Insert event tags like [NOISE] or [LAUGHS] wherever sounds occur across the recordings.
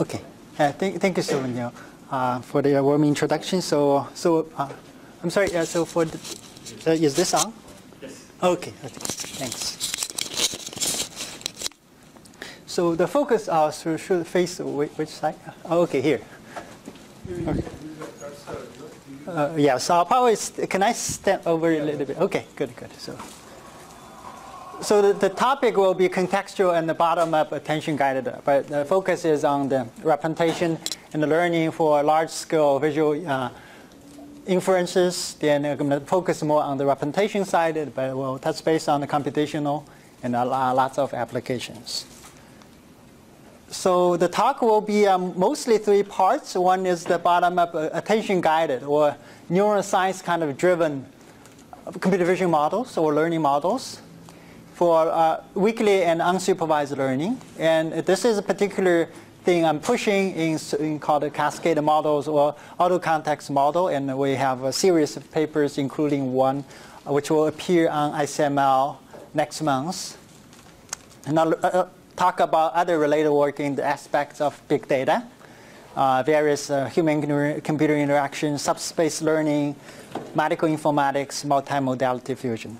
Okay. Uh, thank, thank you so much uh, for the warm introduction. So, so uh, I'm sorry. Uh, so for the, uh, is this on? Yes. Okay. okay. Thanks. So the focus uh, should, should face which, which side? Oh, okay, here. Okay. Uh, yeah. So I'll probably st- can I step over a little bit? Okay. Good. Good. So. So the, the topic will be contextual and the bottom-up attention-guided, but the focus is on the representation and the learning for large-scale visual uh, inferences. Then I'm going to focus more on the representation side, but we'll touch base on the computational and lots of applications. So the talk will be um, mostly three parts. One is the bottom-up uh, attention-guided or neuroscience kind of driven computer vision models or learning models for uh, weakly and unsupervised learning. And this is a particular thing I'm pushing in, in called the cascade models or auto context model. And we have a series of papers, including one uh, which will appear on ICML next month. And I'll uh, talk about other related work in the aspects of big data, uh, various uh, human-computer interactions, subspace learning, medical informatics, multimodality fusion.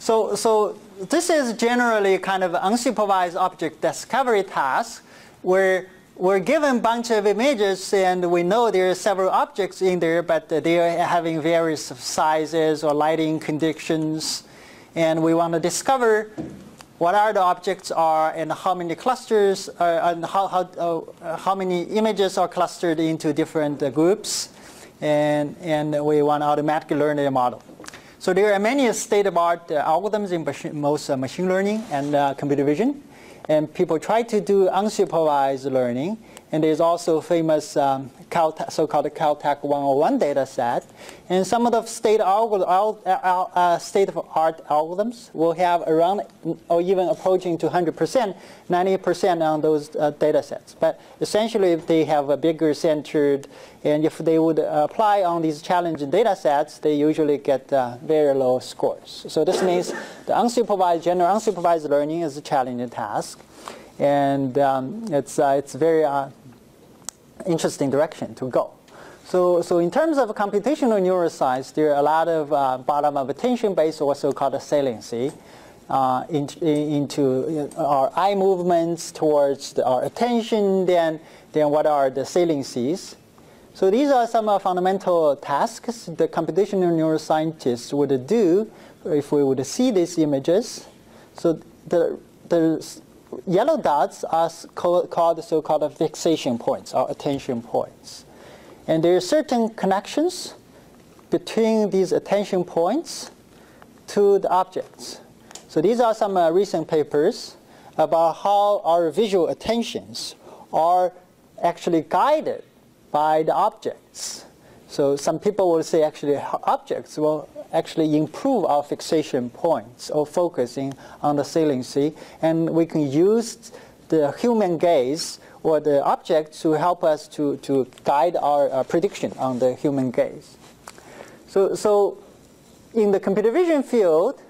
So, so this is generally kind of unsupervised object discovery task where we're given a bunch of images and we know there are several objects in there, but they are having various sizes or lighting conditions. And we want to discover what are the objects are and how many clusters uh, and how, how, uh, how many images are clustered into different uh, groups. And, and we want to automatically learn the model. So there are many state-of-art uh, algorithms in most uh, machine learning and uh, computer vision. And people try to do unsupervised learning. And there's also famous um, so-called Caltech 101 data set. And some of the state uh, uh, state-of-art algorithms will have around or even approaching to 100%, 90% on those uh, data sets. But essentially, if they have a bigger centered, and if they would apply on these challenging data sets, they usually get uh, very low scores. So this means the unsupervised, general unsupervised learning is a challenging task. And um, it's, uh, it's very uh, interesting direction to go. So, so in terms of computational neuroscience, there are a lot of uh, bottom-up attention-based, also called saliency, uh, in, in, into our eye movements towards the, our attention, then, then what are the saliencies. So these are some uh, fundamental tasks the computational neuroscientists would do if we would see these images. So the, the yellow dots are called so-called fixation points or attention points. And there are certain connections between these attention points to the objects. So these are some uh, recent papers about how our visual attentions are actually guided by the objects. So some people will say actually objects will actually improve our fixation points or focusing on the saliency. And we can use the human gaze or the object to help us to, to guide our uh, prediction on the human gaze. So, so in the computer vision field,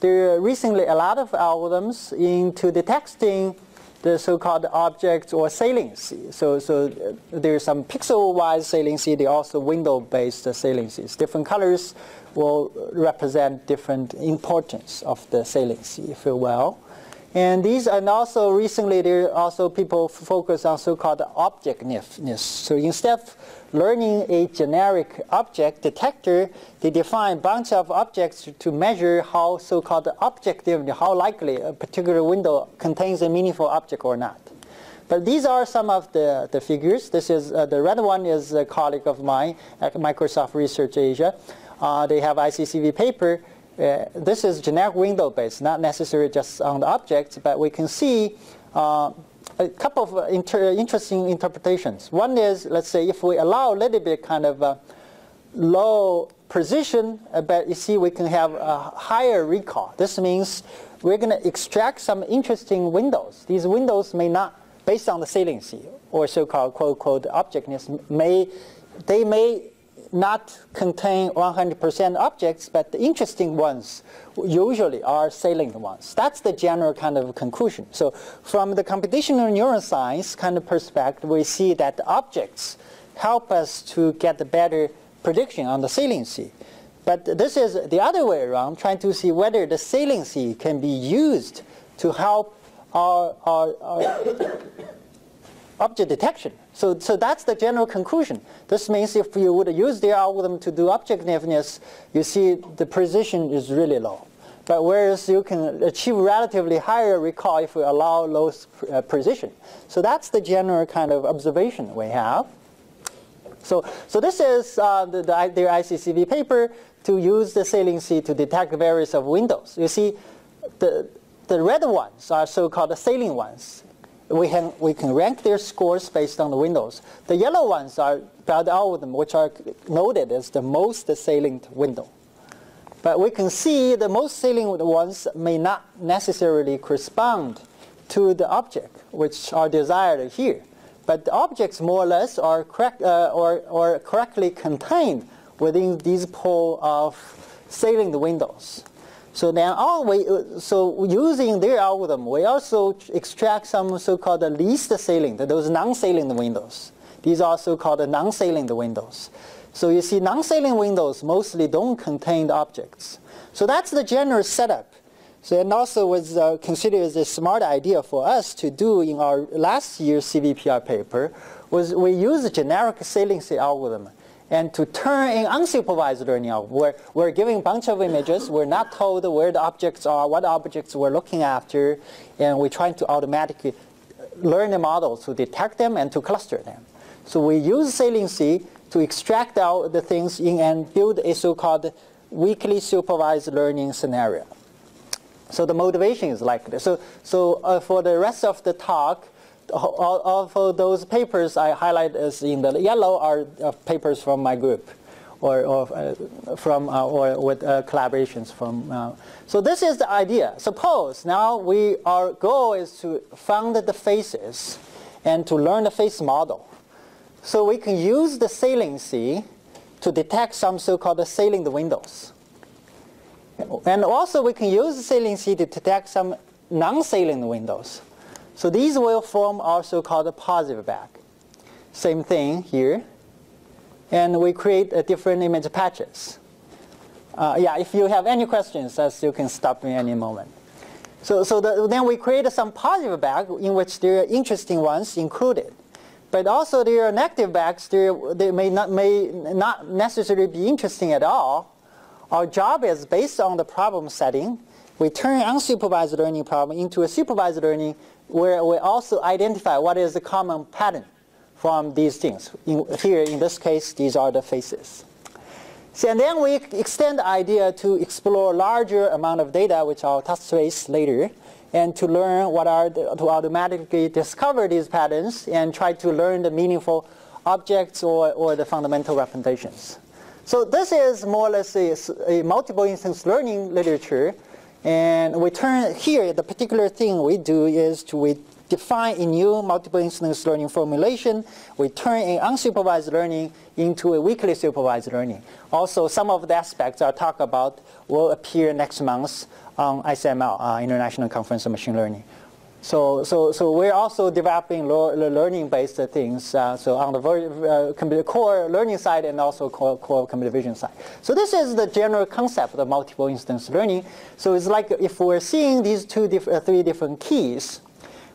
there are recently a lot of algorithms into detecting the so-called objects or saliency. So, so uh, there's some pixel-wise saliency, there are also window-based saliencies. Different colors will represent different importance of the saliency, if you will. And these, and also recently there are also people focus on so-called objectiveness. So instead of learning a generic object detector, they define a bunch of objects to measure how so-called objective, how likely a particular window contains a meaningful object or not. But these are some of the, the figures. This is, uh, the red one is a colleague of mine at Microsoft Research Asia. Uh, they have ICCV paper. Uh, this is generic window based, not necessarily just on the objects, but we can see uh, a couple of inter interesting interpretations. One is, let's say, if we allow a little bit kind of uh, low precision, uh, but you see we can have a higher recall. This means we're going to extract some interesting windows. These windows may not, based on the saliency or so-called quote-unquote objectness, may, they may not contain 100% objects, but the interesting ones usually are salient ones. That's the general kind of conclusion. So from the computational neuroscience kind of perspective, we see that objects help us to get a better prediction on the saliency. But this is the other way around, trying to see whether the saliency can be used to help our, our, our [COUGHS] object detection. So, so that's the general conclusion. This means if you would use the algorithm to do objectness, you see the precision is really low. But whereas you can achieve relatively higher recall if you allow low uh, precision. So that's the general kind of observation we have. So, so this is uh, the, the, ICCV paper to use the saliency to detect various of windows. You see, the, the red ones are so-called salient ones. We can, we can rank their scores based on the windows. The yellow ones are bad algorithm, which are noted as the most salient window. But we can see the most salient ones may not necessarily correspond to the object, which are desired here. But the objects more or less are correct, uh, or, or correctly contained within this pool of salient windows. So then all we, uh, so using their algorithm, we also extract some so-called least salient, those non-salient windows. These are so-called non-salient windows. So you see non-salient windows mostly don't contain the objects. So that's the general setup. So and also was uh, considered as a smart idea for us to do in our last year's CVPR paper was we use a generic saliency algorithm and to turn in unsupervised learning where we're giving a bunch of images, we're not told where the objects are, what objects we're looking after, and we're trying to automatically learn the model to detect them and to cluster them. So we use saliency to extract out the things in and build a so-called weakly supervised learning scenario. So the motivation is like this. So, so uh, for the rest of the talk, all of those papers I highlight as in the yellow are uh, papers from my group or, or uh, from uh, or with uh, collaborations from. Uh, so this is the idea. Suppose now we our goal is to find the faces and to learn the face model. So we can use the saliency to detect some so-called salient windows. And also we can use the saliency to detect some non-salient windows. So these will form our so-called positive back. Same thing here. And we create a different image patches. Uh, yeah, if you have any questions, you can stop me any moment. So, so the, then we create some positive back in which there are interesting ones included. But also there are negative backs, there, they may not, may not necessarily be interesting at all. Our job is based on the problem setting. We turn unsupervised learning problem into a supervised learning where we also identify what is the common pattern from these things. In, here, in this case, these are the faces. And then we extend the idea to explore larger amount of data, which I'll touch base later, and to learn what are the, to automatically discover these patterns and try to learn the meaningful objects or, or the fundamental representations. So this is more or less a, a multiple instance learning literature and we turn here, the particular thing we do is to we define a new multiple instance learning formulation. We turn an unsupervised learning into a weakly supervised learning. Also, some of the aspects I'll talk about will appear next month on ICML, uh, International Conference on Machine Learning. So, so, so we're also developing learning-based things. Uh, so on the uh, core learning side and also core, core computer vision side. So this is the general concept of multiple instance learning. So it's like if we're seeing these two, diff uh, three different keys,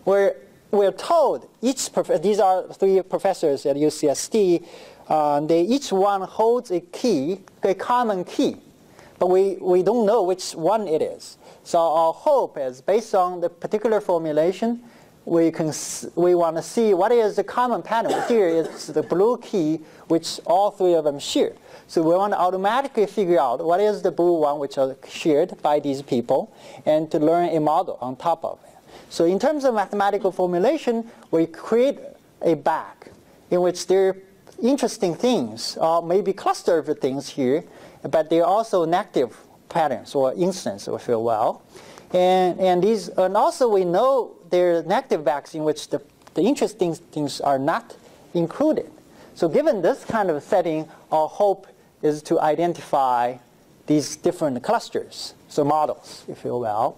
we're we're told each these are three professors at UCSD. Uh, they each one holds a key, a common key, but we we don't know which one it is. So our hope is based on the particular formulation, we can we want to see what is the common pattern. Here is the blue key, which all three of them share. So we want to automatically figure out what is the blue one which are shared by these people, and to learn a model on top of it. So in terms of mathematical formulation, we create a back in which there are interesting things, or maybe cluster of things here, but they're also negative patterns or instance we feel well. And, and, these, and also we know there are negative backs in which the, the interesting things are not included. So given this kind of setting, our hope is to identify these different clusters, so models, if you will.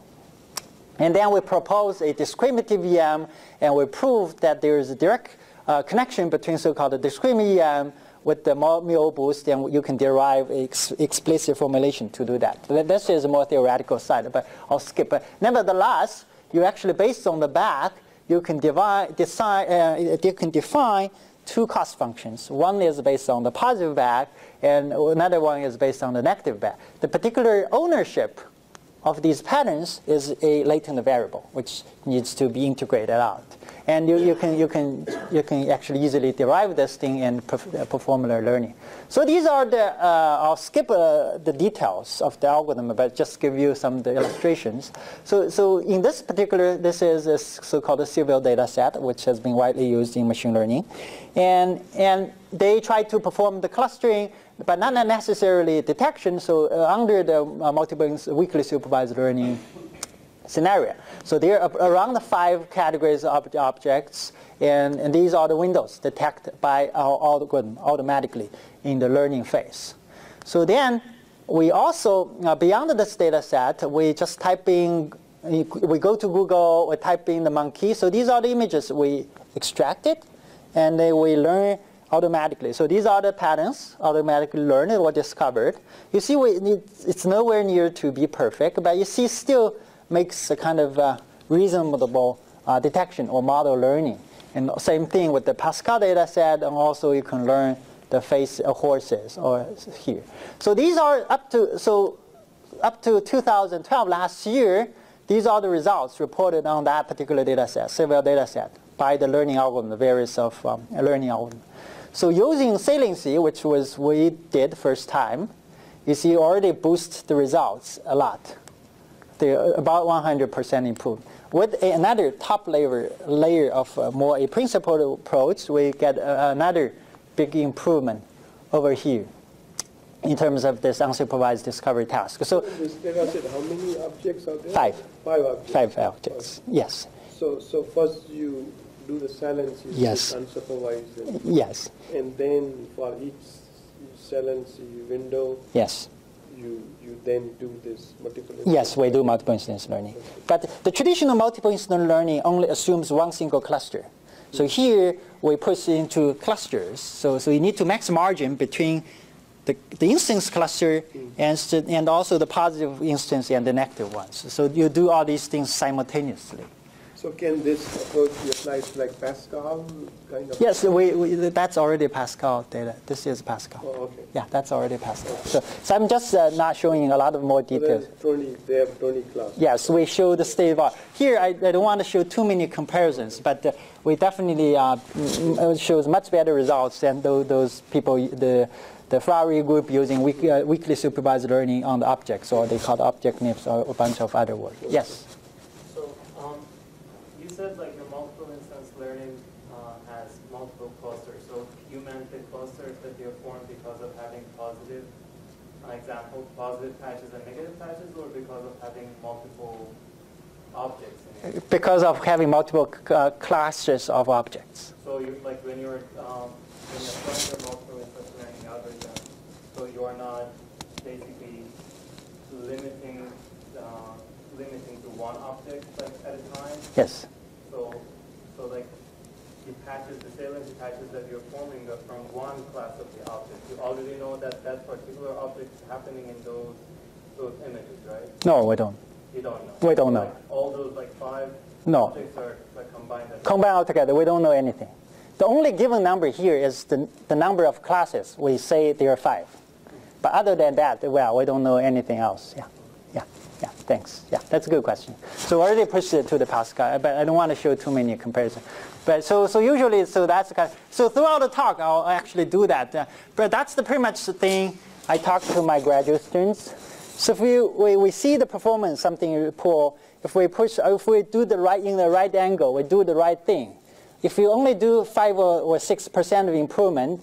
And then we propose a discriminative EM, and we prove that there is a direct uh, connection between so-called discriminative EM with the more mu boost, then you can derive ex explicit formulation to do that. This is a more theoretical side, but I'll skip. But nevertheless, you actually, based on the back, you can, divide, decide, uh, you can define two cost functions. One is based on the positive back, and another one is based on the negative back. The particular ownership of these patterns is a latent variable, which needs to be integrated out. And you, you, can, you, can, you can actually easily derive this thing and uh, perform learning. So these are the, uh, I'll skip uh, the details of the algorithm, but just give you some of the illustrations. So, so in this particular, this is a so-called SIVAL data set, which has been widely used in machine learning. And, and they try to perform the clustering, but not necessarily detection. So uh, under the uh, multiple weakly supervised learning scenario. So there are around the five categories of objects, and, and these are the windows detected by our algorithm automatically in the learning phase. So then we also, uh, beyond this data set, we just type in, we go to Google, we type in the monkey. So these are the images we extracted, and then we learn automatically. So these are the patterns automatically learned or discovered. You see, we, it's nowhere near to be perfect, but you see still makes a kind of uh, reasonable uh, detection or model learning. And same thing with the Pascal data set, and also you can learn the face of horses or here. So these are up to, so up to 2012, last year, these are the results reported on that particular data set, SIVAL data set, by the learning algorithm, the various of um, learning algorithm. So using saliency, which was we did first time, you see already boost the results a lot they're about 100% improved. With a, another top layer, layer of uh, more a principled approach, we get uh, another big improvement over here in terms of this unsupervised discovery task. So data how many objects are there? Five. Five objects. Five objects. Yes. So so first you do the silence yes. unsupervised. And, yes. And then for each silence window. Yes you, you then do this multiple Yes, we do multiple instance learning. But the traditional multiple instance learning only assumes one single cluster. So mm. here we push into clusters. So, so you need to max margin between the, the instance cluster mm. and, and also the positive instance and the negative ones. So you do all these things simultaneously. So can this approach be applied to like Pascal kind of? Yes, we, we, that's already Pascal data. This is Pascal. Oh, okay. Yeah, that's already Pascal. So, so I'm just uh, not showing a lot of more details. So 20, they have 20 classes. Yes, we show the state of art. Here, I, I don't want to show too many comparisons, but uh, we definitely uh, shows much better results than those, those people, the, the Ferrari group using weak, uh, weakly supervised learning on the objects, or they call it object NIPS or a bunch of other words. Yes? Said like your multiple instance learning uh, has multiple clusters. So you meant the clusters that you formed because of having positive, uh, example, positive patches and negative patches, or because of having multiple objects Because of having multiple uh, classes of objects. So you like when you're um, when you're applying your multiple instance learning algorithm, so you are not basically limiting uh, limiting to one object like at a time. Yes. So the patches, the saliency patches that you're forming from one class of the object. You already know that that particular object is happening in those those images, right? No, we don't. You don't know. We don't know. Like all those like five no. objects are like combined. Combined all together, we don't know anything. The only given number here is the, the number of classes. We say there are five. But other than that, well, we don't know anything else. Yeah. Yeah, thanks. Yeah, that's a good question. So I already pushed it to the Pascal, but I don't want to show too many comparisons. But so, so usually, so that's kind of, so throughout the talk, I'll actually do that. Uh, but that's the pretty much the thing I talk to my graduate students. So if we, we, we see the performance, something poor, if we push, if we do the right in the right angle, we do the right thing. If we only do five or six percent of improvement,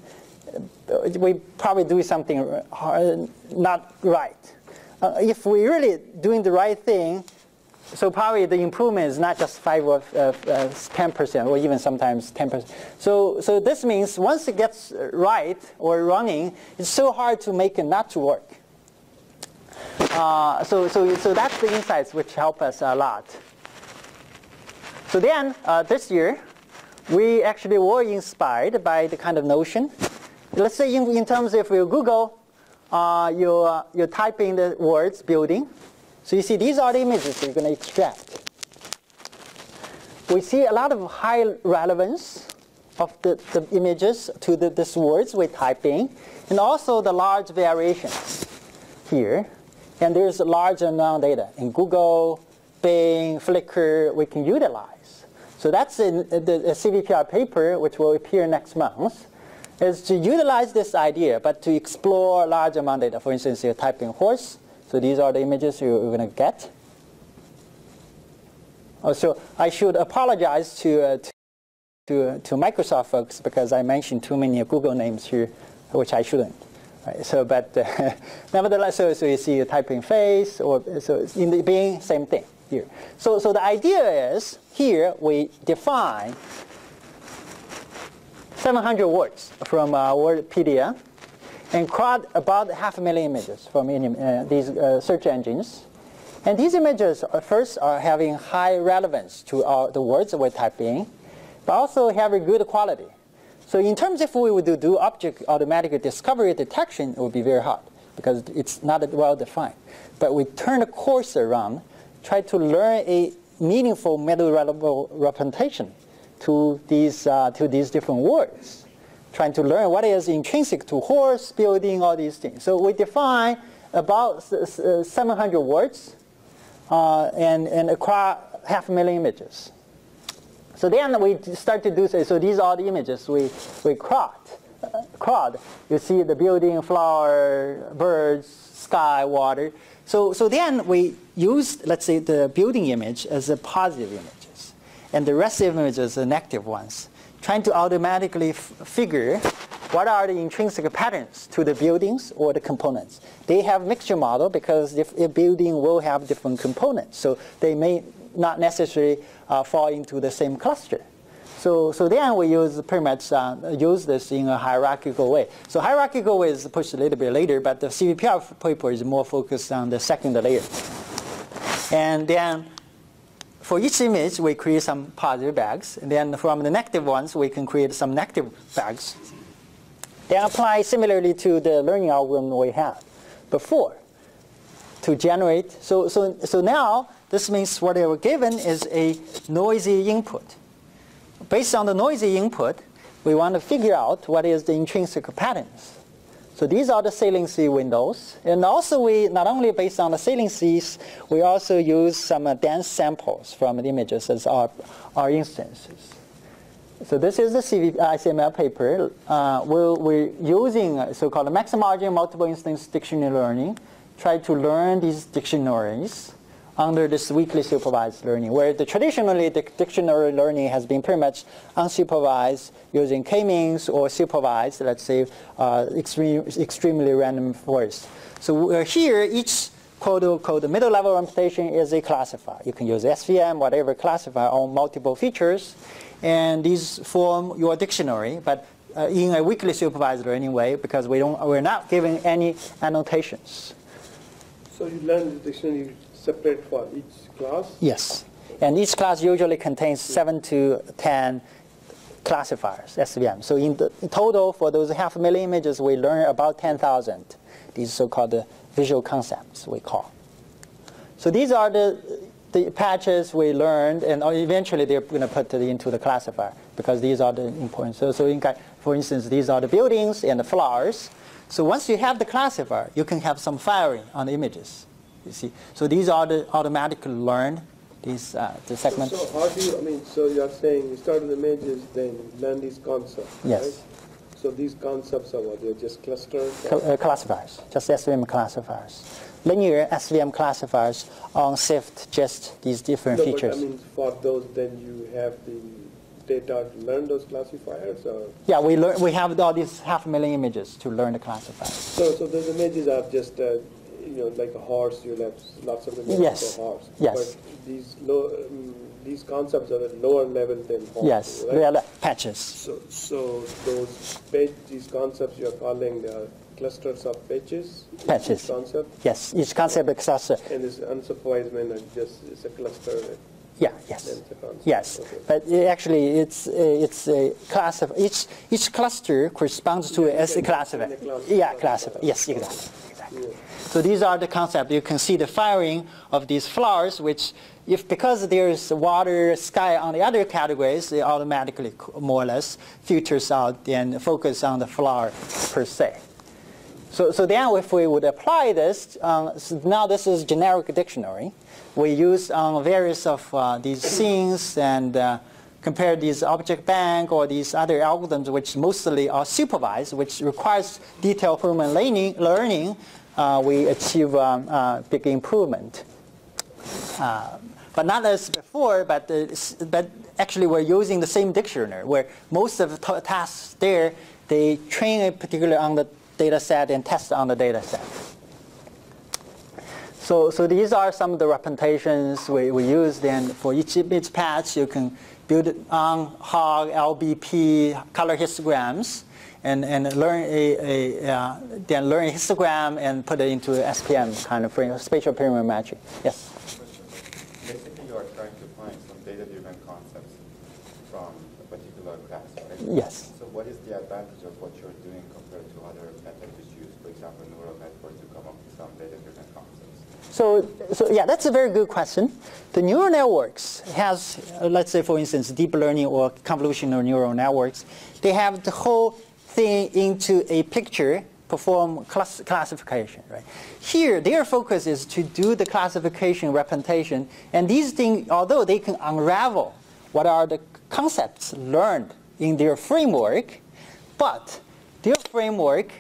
we probably do something not right uh, if we're really doing the right thing, so probably the improvement is not just 5 or uh, uh, 10% or even sometimes 10%. So, so this means once it gets right or running, it's so hard to make it not to work. Uh, so, so, so that's the insights which help us a lot. So then, uh, this year, we actually were inspired by the kind of notion. Let's say in, in terms of Google, uh, you, uh, you type in the words building. So you see these are the images you're going to extract. We see a lot of high relevance of the, the images to the, these words we're typing, and also the large variations here. And there's a large amount of data in Google, Bing, Flickr, we can utilize. So that's in the CVPR paper, which will appear next month, is to utilize this idea, but to explore large amount of data. For instance, you're typing horse, so these are the images you're, going to get. Oh, so I should apologize to, uh, to, to Microsoft folks because I mentioned too many Google names here, which I shouldn't. Right? So, but uh, [LAUGHS] nevertheless, so, so you see a typing face, or so in the Bing, same thing here. So, so the idea is here we define 700 words from uh, Wordpedia and crawled about half a million images from uh, these uh, search engines. And these images are first are having high relevance to our, the words we're typing, but also have a good quality. So in terms of if we would do, do object automatic discovery detection, it would be very hard because it's not well defined. But we turn the course around, try to learn a meaningful meta-relevant representation to these, uh, to these different words, trying to learn what is intrinsic to horse, building, all these things. So we define about 700 words uh, and, and acquire half a million images. So then we start to do so. So these are the images we, we crowd. Uh. You see the building, flower, birds, sky, water. So, so then we use, let's say, the building image as a positive images, and the rest of the images are negative ones, trying to automatically figure what are the intrinsic patterns to the buildings or the components. They have mixture model because if a building will have different components, so they may not necessarily uh, fall into the same cluster. So, so then we use pretty much uh, use this in a hierarchical way. So hierarchical way is pushed a little bit later, but the CVPR paper is more focused on the second layer. And then for each image, we create some positive bags. And then from the negative ones, we can create some negative bags. They apply similarly to the learning algorithm we had before to generate. So, so, so now this means what they were given is a noisy input. Based on the noisy input, we want to figure out what is the intrinsic patterns. So these are the saliency windows. And also we, not only based on the saliencies, we also use some uh, dense samples from the images as our, our instances. So this is the CV, ICML paper. Uh, we're, we're using so-called maximum margin multiple instance dictionary learning, try to learn these dictionaries under this weakly supervised learning, where the traditionally the dictionary learning has been pretty much unsupervised using k-means or supervised, let's say, uh, extreme, extremely random forest. So here, each quote unquote middle level representation is a classifier. You can use SVM, whatever classifier on multiple features, and these form your dictionary, but uh, in a weakly supervised learning way because we don't, we're not giving any annotations. So you learn the dictionary separate for each class? Yes. And each class usually contains 7 to 10 classifiers, SVM. So in, the, in total, for those half a million images, we learn about 10,000, these so-called uh, visual concepts we call. So these are the, the patches we learned, and uh, eventually they're going to put it into the classifier because these are the important. So, so in, for instance, these are the buildings and the flowers. So once you have the classifier, you can have some firing on the images. You see, so these are the automatically learned these uh, the segments. So, so, how do you? I mean, so you're saying you start with images, then learn these concepts. Yes. Right? So these concepts are what? They're just clusters. uh, classifiers, just SVM classifiers. Linear SVM classifiers on SIFT, just these different no, features. But, I mean, for those, then you have the data to learn those classifiers, or? Yeah, we learn. We have all these half a million images to learn the classifiers. So, so those images are just. Uh, you you know, like a horse, you'll have lots of images Yes. for horse. Yes. But these low, um, these concepts are at lower level than horse. Yes, right? they are like patches. So, so those page, these concepts you're calling uh, clusters of is Patches. this Concept? Yes, each concept is cluster. And this unsupervised is just, it's a cluster, that- Yeah, yes. then it's a concept? Yes, Okay. but it actually, it's uh, it's a class of each each cluster corresponds to Yeah, as a you class of a. Yeah, class of it. Yes, exactly. So these are the concepts. You can see the firing of these flowers, which, if because there's water, sky on the other categories, it automatically more or less filters out and focus on the flower per se. So, so then if we would apply this, um, so now this is generic dictionary. We use um, various of uh, these scenes and uh, compare these object bank or these other algorithms which mostly are supervised, which requires detailed human learning, learning we achieve um, uh, big improvement. Uh, but not as before, but, uh, but actually we're using the same dictionary where most of the tasks there, they train particularly on the data set and test on the data set. So, so these are some of the representations we, we used and for each image patch you can build it on HOG, LBP, color histograms and, and learn a, a uh, then learn a histogram and put it into SPM kind of frame, spatial pyramid matching. Yes. Basically, you are trying to find some data-driven concepts from a particular class, right? Yes. So what is the advantage of what you're doing compared to other methods you use, for example, neural networks to come up with some data-driven concepts? So, so yeah, that's a very good question. The neural networks has, uh, let's say for instance, deep learning or convolutional neural networks, they have the whole thing into a picture, perform class- classification, right? Here, their focus is to do the classification representation, and these things, although they can unravel what are the concepts learned in their framework, but their framework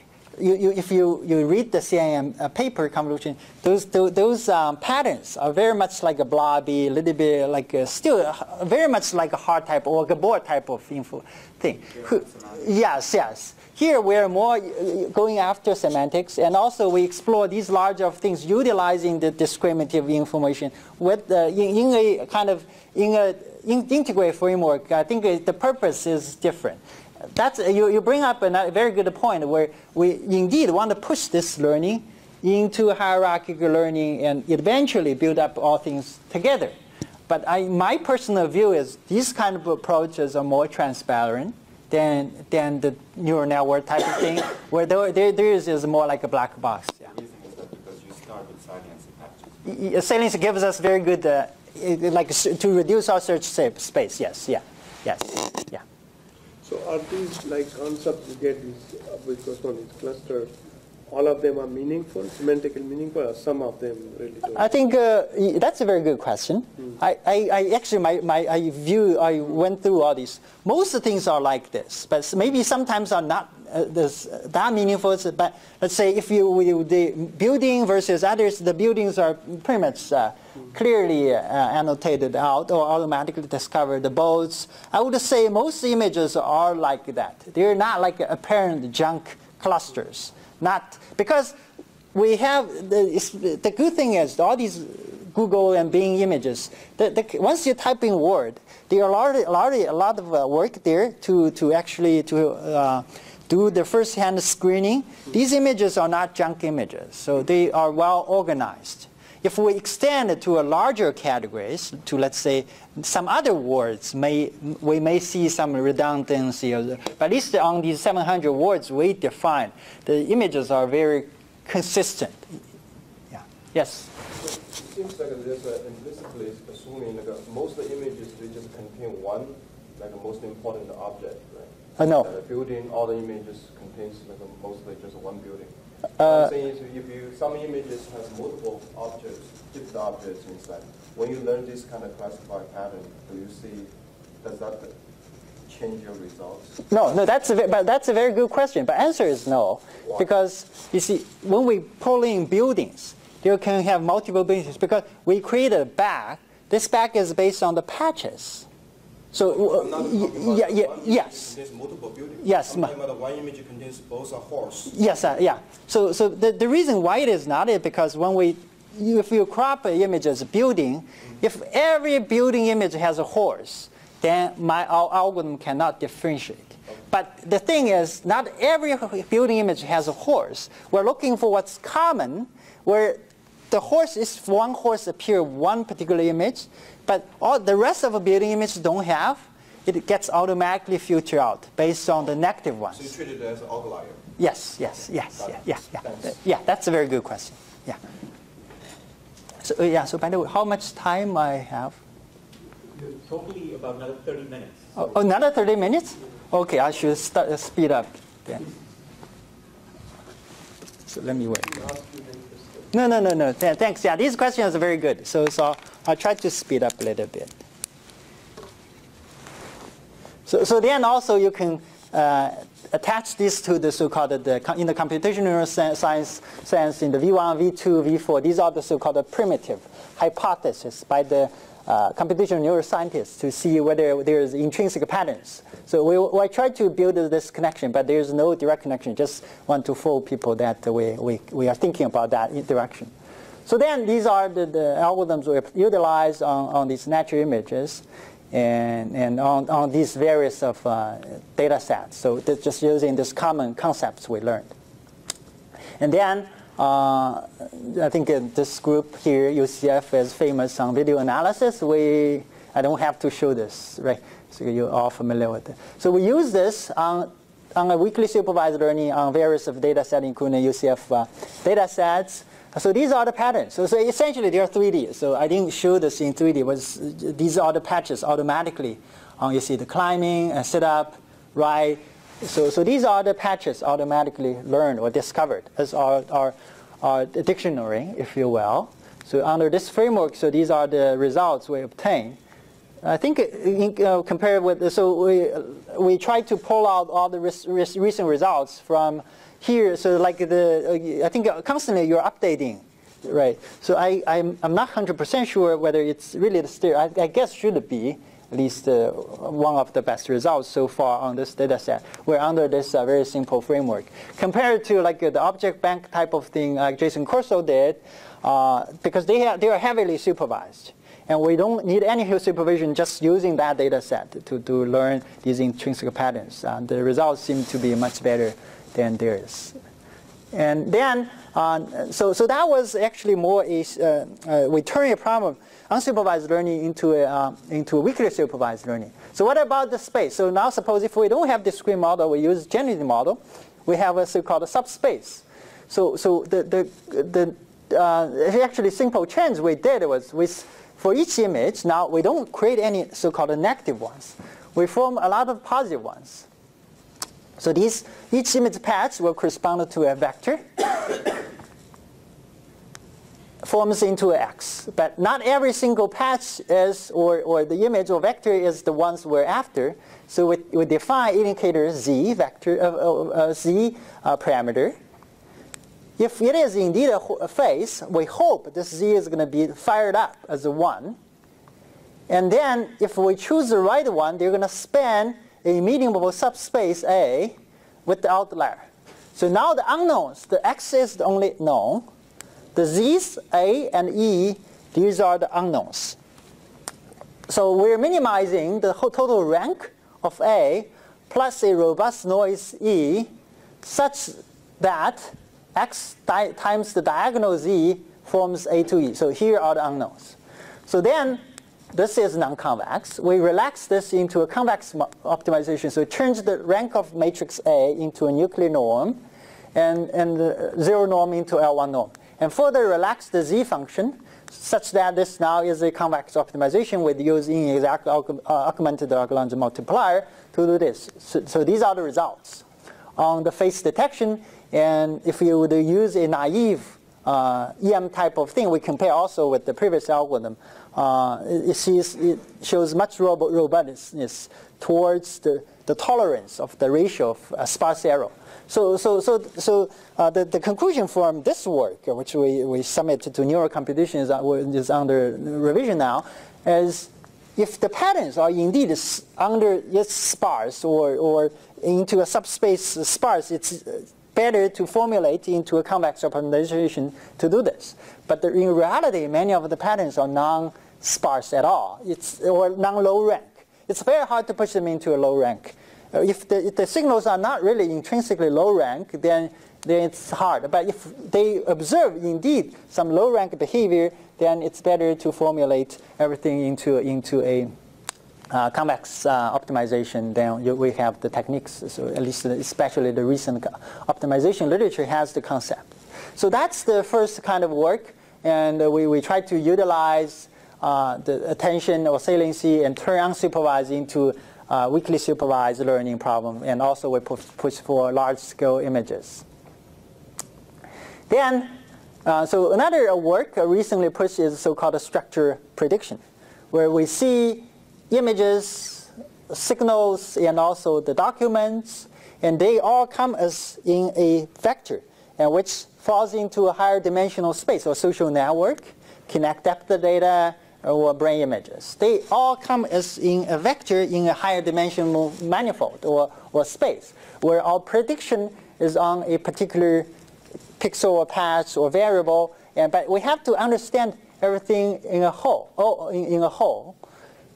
you, you, if you, you read the CIM uh, paper convolution, those, those, those um, patterns are very much like a blobby, a little bit like a, still uh, very much like a Haar type or a Gabor type of info thing. Who- yes, yes. Here we're more uh, going after semantics, and also we explore these larger things utilizing the discriminative information with the, in, in a kind of in a in, integrated framework. I think uh, the purpose is different. That's, you, you bring up a very good point where we indeed want to push this learning into hierarchical learning and eventually build up all things together. But I, my personal view is these kind of approaches are more transparent than, than the neural network type of thing, [COUGHS] where there, there, there is, more like a black box. Yeah. The reason is that because you start with salience y- Salience gives us very good, uh, like to reduce our search space. Yes, yeah, yes, yeah. So are these like concepts you get these, uh, which was one, these clusters, all of them are meaningful, semantically meaningful, or some of them really don't? I think uh, that's a very good question. I, I, I actually, my, my I view, I went through all these. Most of the things are like this, but maybe sometimes are not uh, this, that meaningful. But let's say if you, you the building versus others, the buildings are pretty much uh, clearly uh, annotated out or automatically discovered. The boats, I would say most images are like that. They're not like apparent junk clusters. Not because we have the, the good thing is all these Google and Bing images. The, the, once you type in word, there are already, already a lot of uh, work there to, to actually to uh, do the first-hand screening. These images are not junk images, so they are well organized. If we extend it to a larger categories, to let's say some other words, may, we may see some redundancy. The, but at least on these 700 words we define, the images are very consistent. Yeah. Yes. It seems like there's uh, a implicitly assuming like a, most of the images they just contain one like most important object, right? Uh, no. A building, all the images contains like mostly just one building. Uh, I'm saying is if you some images has multiple objects, different objects inside. When you learn this kind of classified pattern, do you see does that change your results? No, no, that's a, but that's a very good question. But answer is no, Why? because you see, when we pull in buildings, you can have multiple buildings because we create a bag. This bag is based on the patches. So, uh, talking y- about yeah, yeah, yes. Contains multiple buildings. Yes, I'm talking about the one image contains both a horse. Yes, uh, yeah. So, so the, the reason why it is not is because when we, if you crop an image as a building, if every building image has a horse, then my our algorithm cannot differentiate. But the thing is, not every building image has a horse. We're looking for what's common, where the horse is one horse appear one particular image, but all the rest of the building images don't have. It gets automatically filtered out based on the negative ones. So you treat it as an outlier. Yes, yes, yes, Got yeah, yeah, yeah. Thanks. Uh, Yeah, that's a very good question. Yeah. So, uh, yeah, so by the way, how much time I have? Totally about another 30 minutes. Oh, another 30 minutes? Okay, I should start, uh, speed up then. So let me wait. No, no, no, no, th- thanks. Yeah, these questions are very good. So, so I'll try to speed up a little bit. So, so then also you can uh, attach this to the so-called the, in the computational sci- science sense in the V1, V2, V4. These are the so-called primitive hypothesis by the uh, computational neuroscientists to see whether there is intrinsic patterns. So we, we try to build this connection, but there is no direct connection. Just want to fool people that we, we, we are thinking about that direction. So then these are the, the algorithms we utilize on, on these natural images and, and on, on these various of uh, data sets. So just using these common concepts we learned. And then uh, I think this group here, UCF, is famous on video analysis. We, I don't have to show this, right? So you're all familiar with it. So we use this on, on a weakly supervised learning on various of data sets, including UCF uh, data sets. So these are the patterns. So, so essentially they are 3D. So I didn't show this in 3D. Was these are the patches automatically. Um, you see the climbing, uh, sit up, right. So, so these are the patches automatically learned or discovered as our, our, our dictionary, if you will. So under this framework, so these are the results we obtain. I think in, uh, compared with, so we, we try to pull out all the res, res, recent results from here. So like the, uh, I think constantly you're updating, right? So I, I'm, I'm not 100% sure whether it's really the stereo. I, I guess should be at least uh, one of the best results so far on this data set. We're under this uh, very simple framework. Compared to like uh, the object bank type of thing like Jason Corso did, uh, because they, ha- they are heavily supervised. And we don't need any supervision just using that data set to, to learn these intrinsic patterns. The results seem to be much better than theirs. And then, uh, so, so that was actually more a, uh, uh, we turn a problem, unsupervised learning into a, uh, into a weakly supervised learning. So what about the space? So now suppose if we don't have discrete model, we use generative model, we have a so-called subspace. So, so the, the, the uh, actually simple change we did was with, for each image, now we don't create any so-called negative ones. We form a lot of positive ones. So these, each image patch will correspond to a vector, [COUGHS] forms into X. But not every single patch is, or, or the image or vector is the ones we're after. So we, we define indicator Z vector, uh, uh, uh, Z uh, parameter. If it is indeed a, a face, we hope this Z is going to be fired up as a 1. And then if we choose the right one, they're going to span a medium subspace A with the outlier. So now the unknowns, the X is the only known. The Z's, A and E, these are the unknowns. So we're minimizing the total rank of A plus a robust noise E such that X times the diagonal Z forms A to E. So here are the unknowns. So then this is non-convex. We relax this into a convex optimization. So it turns the rank of matrix A into a nuclear norm and, and zero norm into L1 norm. And further relax the Z function such that this now is a convex optimization with using exact uh, augmented Lagrange multiplier to do this. So, so these are the results on the face detection. And if you would use a naive uh, EM type of thing, we compare also with the previous algorithm. Uh, it, sees, it shows much rob- robustness towards the, the tolerance of the ratio of uh, sparse error. So, so, so, so uh, the, the conclusion from this work, which we, we submitted to neurocomputation, is, uh, is under revision now, is if the patterns are indeed under it's sparse or, or into a subspace sparse, it's uh, better to formulate into a convex optimization to do this. But the, in reality, many of the patterns are non-sparse at all. It's or non-low rank. It's very hard to push them into a low rank. Uh, if, the, if the signals are not really intrinsically low rank, then then it's hard. But if they observe indeed some low rank behavior, then it's better to formulate everything into into a uh, convex uh, optimization, then you, we have the techniques. So at least, especially the recent optimization literature has the concept. So that's the first kind of work, and uh, we, we try to utilize the attention or saliency and turn unsupervised into uh, weakly supervised learning problem, and also we pu- push for large-scale images. Then, uh, so another work uh, recently pushed is so-called structure prediction, where we see images, signals, and also the documents, and they all come as in a vector, and which falls into a higher dimensional space or social network, connect depth data, or brain images. They all come as in a vector in a higher dimensional manifold or, or space, where our prediction is on a particular pixel or patch or variable, and, but we have to understand everything in a whole, oh, in, in a whole.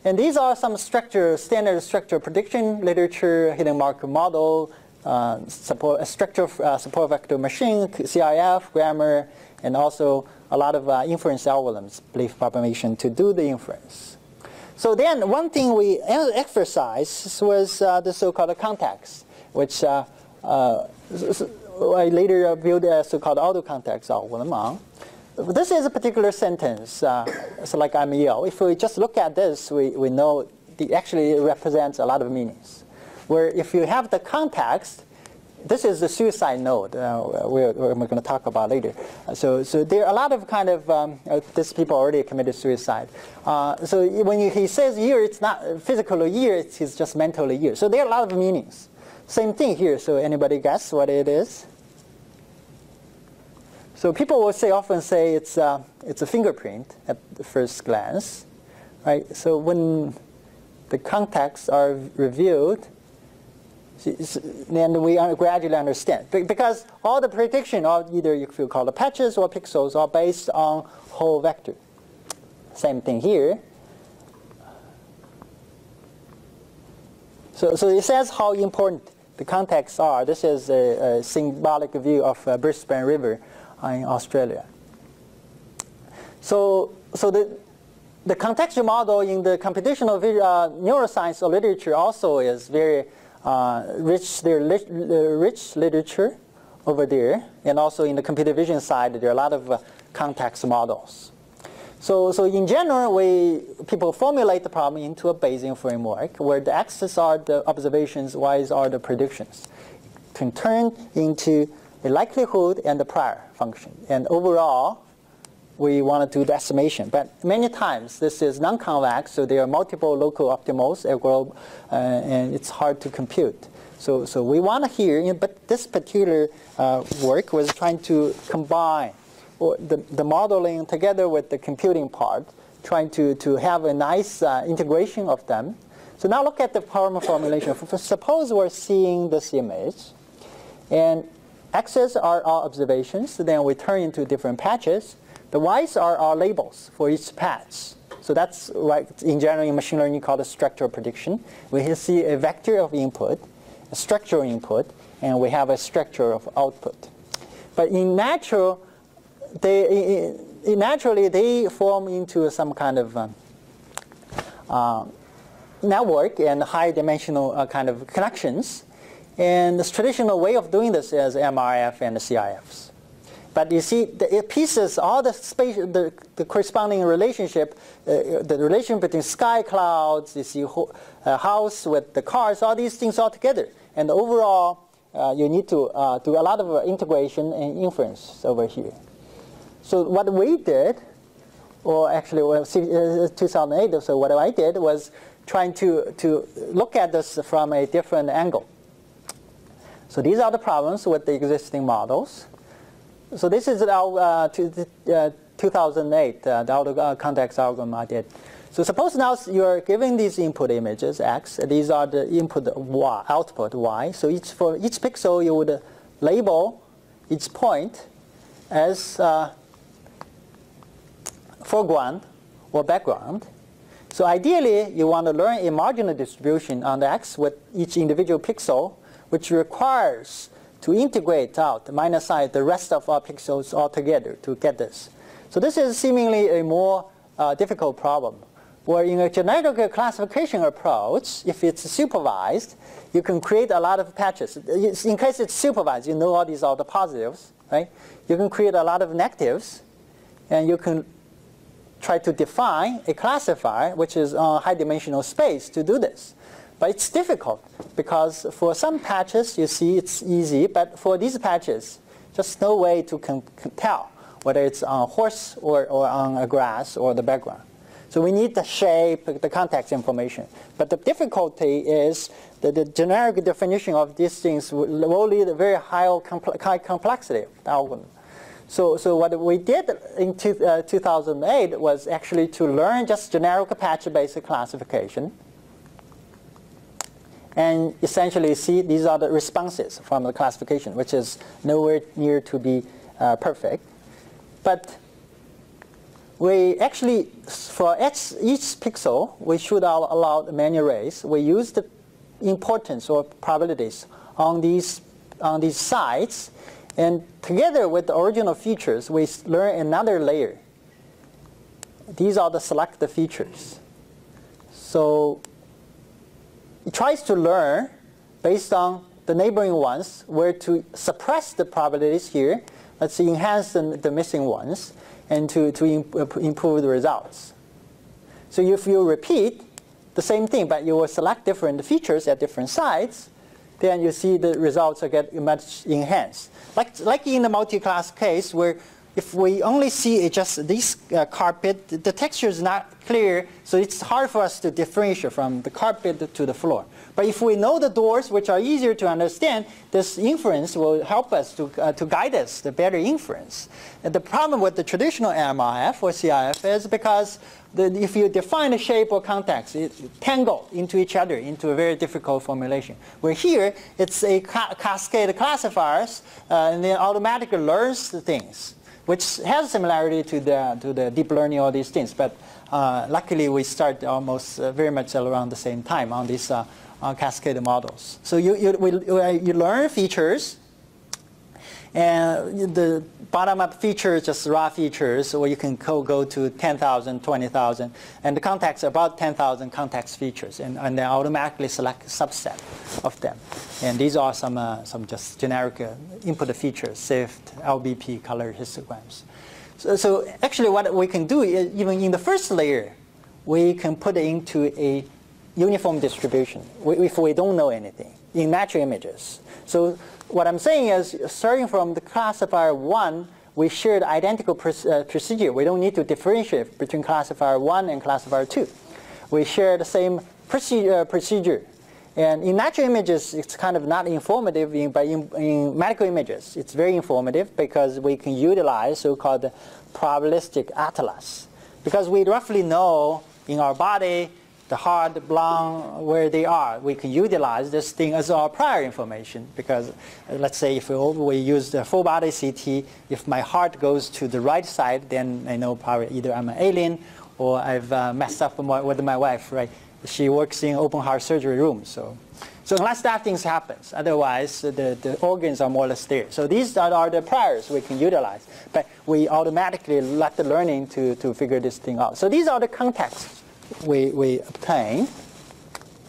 And these are some structure, standard structure prediction literature, hidden Markov model, uh, support, structure uh, support vector machine, CRF, grammar, and also a lot of uh, inference algorithms, belief propagation to do the inference. So then one thing we exercised was uh, the so-called context, which uh, uh, I later built a so-called auto-context algorithm on. This is a particular sentence, uh, so like I'm ill. If we just look at this, we, we know it actually represents a lot of meanings. Where if you have the context, this is the suicide node uh, we're, we're going to talk about later. So, so there are a lot of kind of, um, uh, these people already committed suicide. Uh, so when you, he says year, it's not physical year, it's, it's just mentally year. So there are a lot of meanings. Same thing here, so anybody guess what it is? So people will say often say it's uh, it's a fingerprint at the first glance, right? So when the contexts are reviewed, then we gradually understand because all the prediction of either you call the patches or pixels are based on whole vector. Same thing here. So, so it says how important the contexts are. This is a, a symbolic view of uh, Brisbane River in Australia. So, so the, the contextual model in the computational uh, neuroscience literature also is very rich. There li rich literature over there, and also in the computer vision side, there are a lot of uh, context models. So, so in general, we people formulate the problem into a Bayesian framework where the x's are the observations, y's are the predictions, can turn into a likelihood and the prior function. And overall, we want to do the estimation. But many times this is non-convex, so there are multiple local optimals uh, and it's hard to compute. So, so we want to hear, but this particular uh, work was trying to combine the, the modeling together with the computing part, trying to, to have a nice uh, integration of them. So now look at the problem formulation. Suppose we're seeing this image, and X's are our observations, so then we turn into different patches. The Y's are our labels for each patch. So that's what in general in machine learning called a structural prediction. We see a vector of input, a structural input, and we have a structure of output. But in natural, they naturally they form into some kind of um, uh, network and high dimensional uh, kind of connections. And the traditional way of doing this is MRF and CRFs. But you see, the pieces, all the space, the, the corresponding relationship, uh, the relation between sky clouds, you see a house with the cars, all these things all together. And overall, uh, you need to uh, do a lot of integration and inference over here. So what we did, or actually well, 2008, so what I did was trying to, to look at this from a different angle. So these are the problems with the existing models. So this is our uh, to, uh, 2008, uh, the auto context algorithm I did. So suppose now you are giving these input images x. These are the input y, output y. So each for each pixel you would label each point as uh, foreground or background. So ideally, you want to learn a marginal distribution on the x with each individual pixel, which requires to integrate out minus sign the rest of our pixels altogether to get this. So this is seemingly a more uh, difficult problem. Where in a genetic classification approach, if it's supervised, you can create a lot of patches. In case it's supervised, you know all these are the positives, right? You can create a lot of negatives, and you can try to define a classifier which is on high dimensional space to do this. But it's difficult because for some patches you see it's easy, but for these patches, just no way to tell whether it's on a horse or, or on a grass or the background. So we need the shape, the context information. But the difficulty is that the generic definition of these things will lead to very high, compl high complexity algorithm. So, so what we did in two, uh, 2008 was actually to learn just generic patch-based classification and essentially see these are the responses from the classification, which is nowhere near to be uh, perfect. But we actually, for each, each pixel, we should allow many arrays. We use the importance or probabilities on these, on these sides, and together with the original features, we learn another layer. These are the selected features. So it tries to learn based on the neighboring ones where to suppress the probabilities here. Let's enhance the, the missing ones and to, to uh, improve the results. So if you repeat the same thing, but you will select different features at different sites, then you see the results are get much enhanced. Like, like in the multi-class case where if we only see just this uh, carpet, the texture is not clear, so it's hard for us to differentiate from the carpet to the floor. But if we know the doors, which are easier to understand, this inference will help us to, uh, to guide us the better inference. And the problem with the traditional MRF or CRF is because the, if you define a shape or context, it tangle into each other into a very difficult formulation. Where here, it's a ca cascade classifiers, uh, and then automatically learns the things, which has similarity to the, to the deep learning, all these things. But uh, luckily, we start almost uh, very much around the same time on these uh, cascade models. So you, you, we, you learn features, and the bottom-up features, just raw features, where you can go, go to 10,000, 20,000, and the context about 10,000 context features, and, and then automatically select a subset of them. And these are some, uh, some just generic uh, input features, SIFT, LBP, color histograms. So, so actually what we can do, is, even in the first layer, we can put it into a uniform distribution if we don't know anything in natural images. So what I'm saying is, starting from the classifier 1, we share the identical uh, procedure. We don't need to differentiate between classifier 1 and classifier 2. We share the same procedure. Uh, procedure. And in natural images, it's kind of not informative, in, but in, in medical images, it's very informative because we can utilize so-called probabilistic atlas. Because we roughly know in our body the heart, the lung, where they are. We can utilize this thing as our prior information because uh, let's say if we use the full body CT, if my heart goes to the right side, then I know probably either I'm an alien or I've uh, messed up with my wife, right? She works in open heart surgery room, so. So unless that thing happens, otherwise the, the organs are more or less there. So these are, are the priors we can utilize, but we automatically let the learning to, to figure this thing out. So these are the contexts we, we obtain.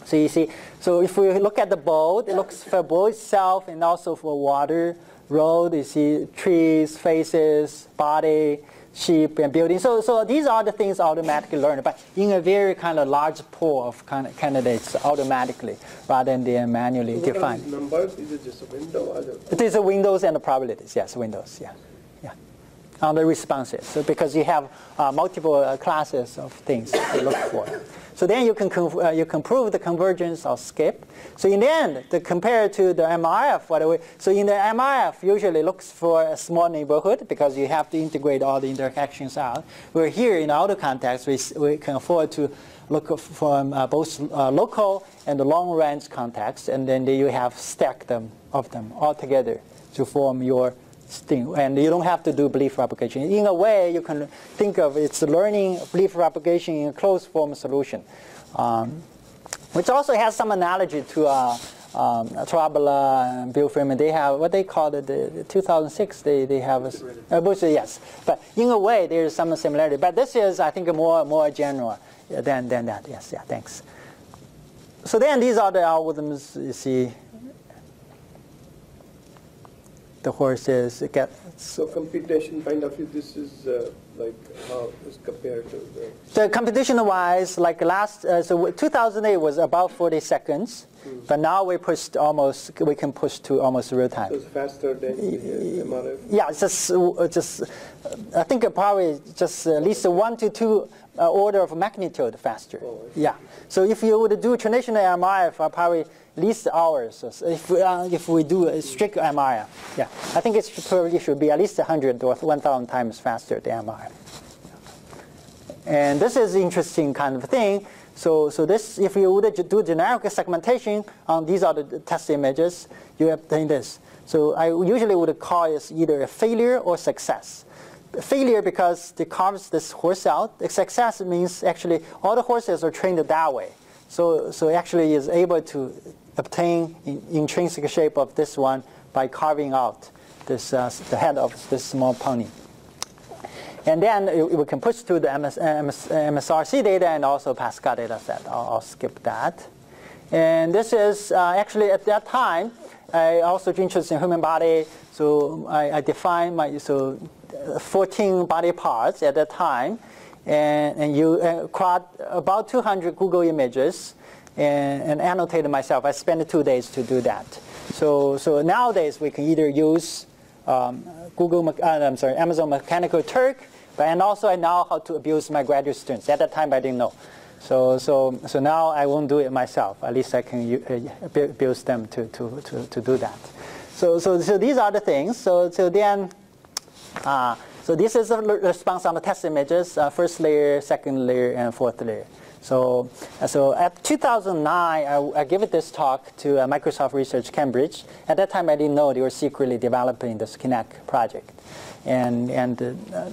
So you see, so if we look at the boat, it looks for boat itself and also for water, road, you see trees, faces, body, sheep, and building. So, so these are the things automatically learned, but in a very kind of large pool of kind of candidates automatically rather than the manually defined. numbers? Is it just a window? It is a windows and the probabilities, yes, windows, yeah. On the responses. So because you have uh, multiple uh, classes of things to look for. So then you can, uh, you can prove the convergence of skip. So in the end, the compared to the MRF, by the way, so in the MRF usually looks for a small neighborhood because you have to integrate all the interactions out. We're here in auto context, we, we can afford to look from uh, both uh, local and the long range context, and then you have stacked them of them all together to form your thing. And you don't have to do belief propagation. In a way, you can think of it's learning belief propagation in a closed form solution, um, which also has some analogy to uh, um, Torralba and Bill Freeman. They have what they call the, the 2006. They they have a, uh, yes, but in a way there is some similarity. But this is I think more more general than than that. Yes, yeah, thanks. So then these are the algorithms you see the horses get. So computation point of view, this is uh, like how is compared to the. The computation-wise, like last, uh, so 2008 was about 40 seconds, mm. but now we pushed almost, we can push to almost real time. So it's faster than the MRF. Yeah, just uh, just, I think probably just at least one to two uh, order of magnitude faster. Oh, yeah. So if you would do traditional MRF, uh, probably least hours. If we, uh, if we do a strict MRI, yeah, I think it probably should be at least 100 or 1,000 times faster than MRI. And this is interesting kind of thing. So, so this, if you would do generic segmentation on these are the test images, you obtain this. So I usually would call it either a failure or success. Failure because it carves this horse out. Success means actually all the horses are trained that way. So, so actually is able to obtain intrinsic shape of this one by carving out this, uh, the head of this small pony. And then we can push to the MS, MS, MSRC data and also Pascal data set. I'll, I'll skip that. And this is uh, actually at that time, I also interested in human body. So I, I defined my so uh, 14 body parts at that time, and, and you uh, about 200 Google images and, and annotated myself. I spent two days to do that. So, so nowadays we can either use um, Google, uh, I'm sorry, Amazon Mechanical Turk, but and also I know how to abuse my graduate students. At that time I didn't know. So, so, so now I won't do it myself. At least I can uh, abuse them to, to, to, to do that. So, so, so these are the things. So, so then, uh, so this is a response on the test images, uh, first layer, second layer, and fourth layer. So, so at 2009, I, I gave this talk to uh, Microsoft Research Cambridge. At that time, I didn't know they were secretly developing the Kinect project. And, and, uh,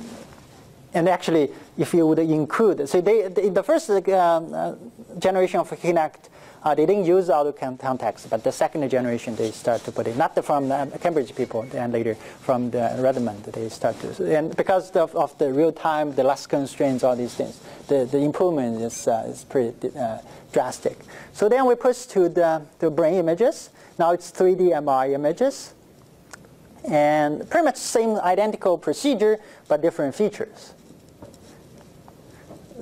and actually, if you would include, so they, the first uh, uh generation of Kinect uh, they didn't use auto context, but the second generation they start to put it, not the, from the Cambridge people, and later from the Redmond they start to, and because of, of the real time, the less constraints, all these things, the, the improvement is, uh, is pretty uh, drastic. So then we push to the, the brain images. Now it's 3D MRI images. And pretty much same identical procedure, but different features.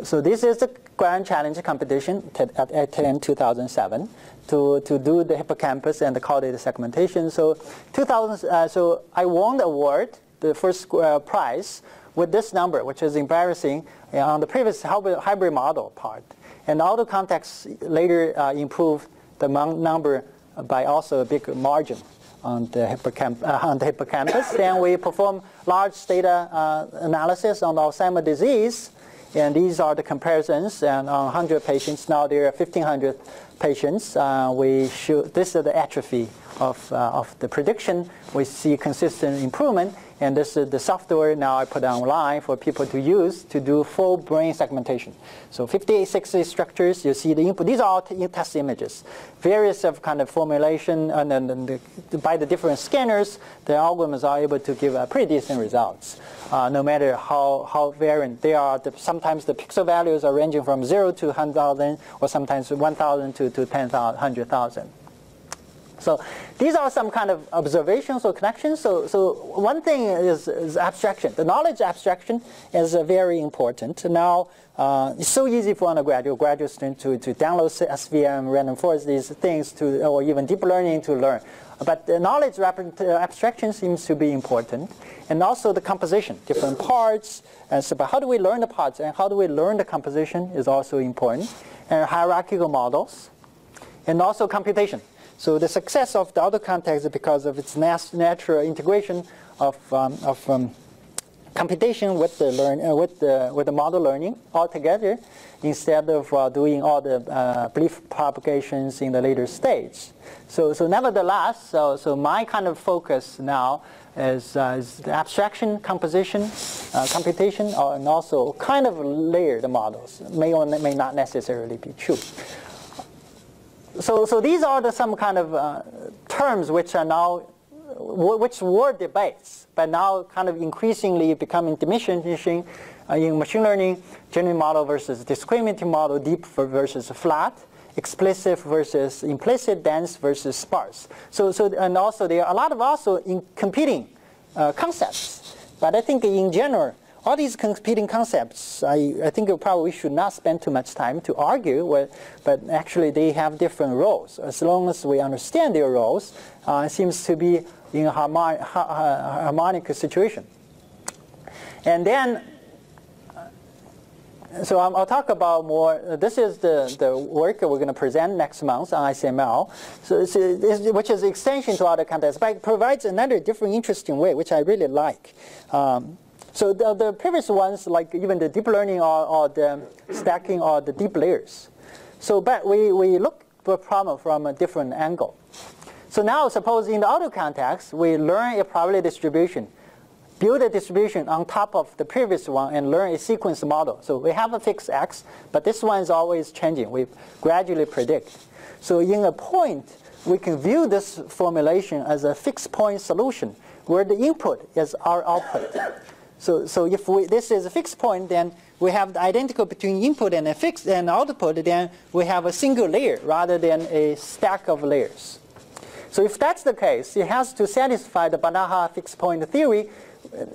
So this is the Grand Challenge competition at, at 2007 to, to do the hippocampus and the caudate segmentation. So 2000, uh, so I won the award, the first uh, prize, with this number, which is embarrassing uh, on the previous hybrid model part. And auto context later uh, improved the number by also a big margin on the, hippocamp uh, on the hippocampus. then we perform large data uh, analysis on Alzheimer's disease and these are the comparisons. And on 100 patients, now there are 1,500 patients. Uh, we should, this is the atrophy of, uh, of the prediction. We see consistent improvement. And this is the software now I put online for people to use to do full brain segmentation. So 58, 60 structures, you see the input. These are all test images. Various of kind of formulation, and then the, by the different scanners, the algorithms are able to give uh, pretty decent results. Uh, no matter how, how variant they are, the, sometimes the pixel values are ranging from 0 to 100,000 or sometimes 1,000 to, to 10,000, 100,000. So these are some kind of observations or connections. So, so one thing is, is abstraction. The knowledge abstraction is uh, very important. Now, uh, it's so easy for undergraduate graduate student to, to download SVM, random forest, these things, to, or even deep learning to learn. But the knowledge uh, abstraction seems to be important. And also the composition, different parts. And so, but how do we learn the parts and how do we learn the composition is also important. And hierarchical models. And also computation. So the success of the auto context is because of its natural integration of, um, of um, computation with the learn uh, with the with the model learning altogether instead of uh, doing all the uh, belief propagations in the later stage. So so nevertheless, so so my kind of focus now is, uh, is the abstraction, composition, uh, computation, uh, and also kind of layered models may or may not necessarily be true. So so these are the some kind of uh, terms which are now wh- which were debates, but now kind of increasingly becoming diminishing uh, in machine learning, genuine model versus discriminative model, deep versus flat, explicit versus implicit, dense versus sparse. So, so and also there are a lot of also in competing uh, concepts. But I think in general, all these competing concepts, I, I think probably should not spend too much time to argue with, but actually they have different roles. As long as we understand their roles, uh, it seems to be in a harmon- ha- ha- harmonic situation. And then, uh, so I'm- I'll talk about more, uh, this is the, the work that we're going to present next month on ICML, so it's, it's, which is an extension to auto contexts, but it provides another different interesting way, which I really like. Um, so the, the previous ones, like even the deep learning or, or the stacking or the deep layers. So but we, we look for a problem from a different angle. So now suppose in the auto context, we learn a probability distribution, build a distribution on top of the previous one and learn a sequence model. So we have a fixed x, but this one is always changing. We gradually predict. So in a point, we can view this formulation as a fixed point solution where the input is our output. So, so if we, this is a fixed point, then we have the identical between input and a fixed and output, then we have a single layer rather than a stack of layers. So if that's the case, it has to satisfy the Banach fixed point theory.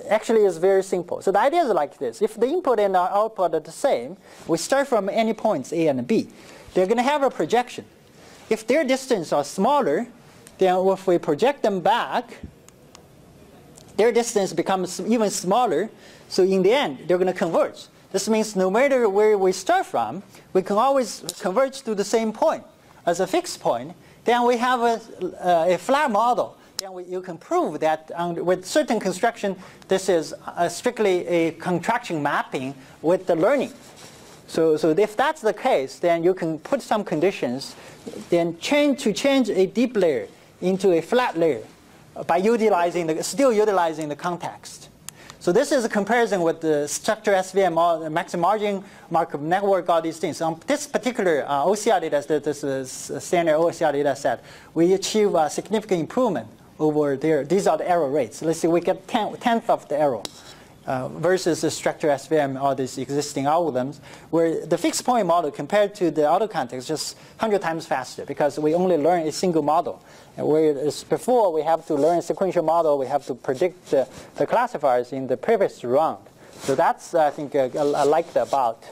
Actually, is very simple. So the idea is like this: if the input and the output are the same, we start from any points A and B. They're going to have a projection. If their distance are smaller, then if we project them back, their distance becomes even smaller. So in the end, they're going to converge. This means no matter where we start from, we can always converge to the same point as a fixed point. Then we have a, a flat model. Then we, you can prove that with certain construction, this is uh, strictly a contraction mapping with the learning. So, so if that's the case, then you can put some conditions, then change to change a deep layer into a flat layer by utilizing the, still utilizing the context. So this is a comparison with the structure SVM, or the maximum margin, Markov network, all these things. On this particular uh, OCR data set, this is a standard OCR data set, we achieve a significant improvement over there. These are the error rates. Let's see, we get 10, tenth of the error. Uh, versus the structure SVM or these existing algorithms, where the fixed point model compared to the auto context just 100 times faster because we only learn a single model. Whereas before we have to learn sequential model, we have to predict the, the classifiers in the previous round. So that's, I think, uh, I like about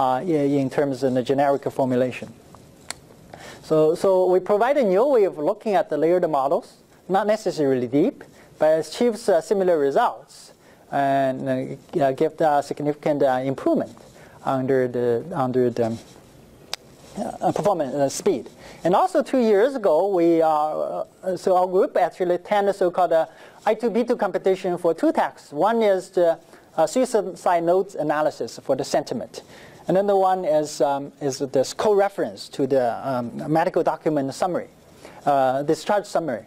uh, in terms of the generic formulation. So, so we provide a new way of looking at the layered models, not necessarily deep, but achieves uh, similar results and uh, give a significant uh, improvement under the under the uh, performance uh, speed. And also two years ago, we uh, so our group actually attended so-called uh, I2B2 competition for two tasks. One is the suicide notes analysis for the sentiment. And another one is, um, is this co-reference to the um, medical document summary, discharge summary.